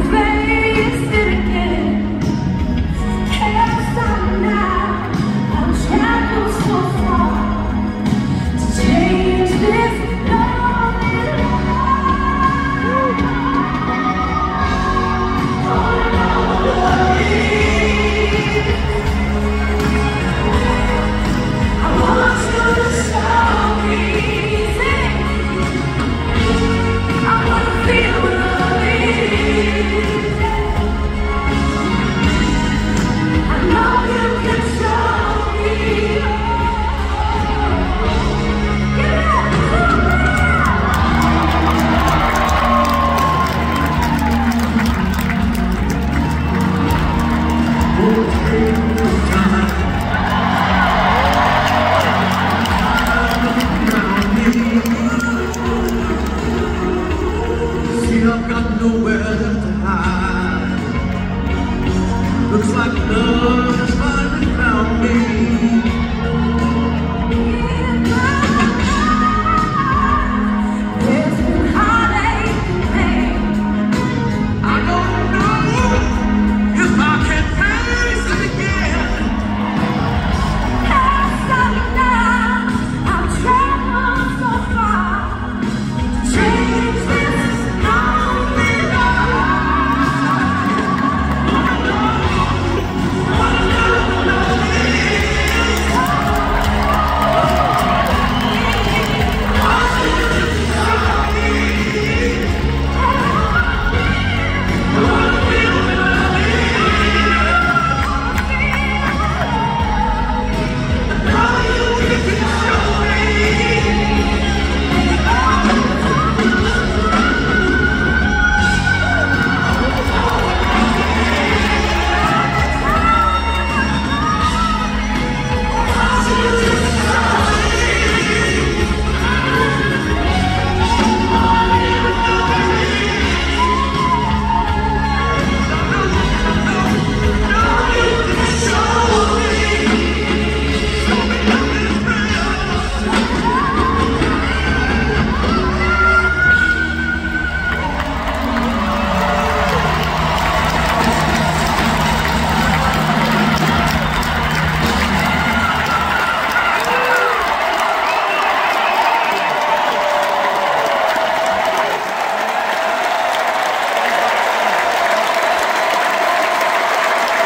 baby.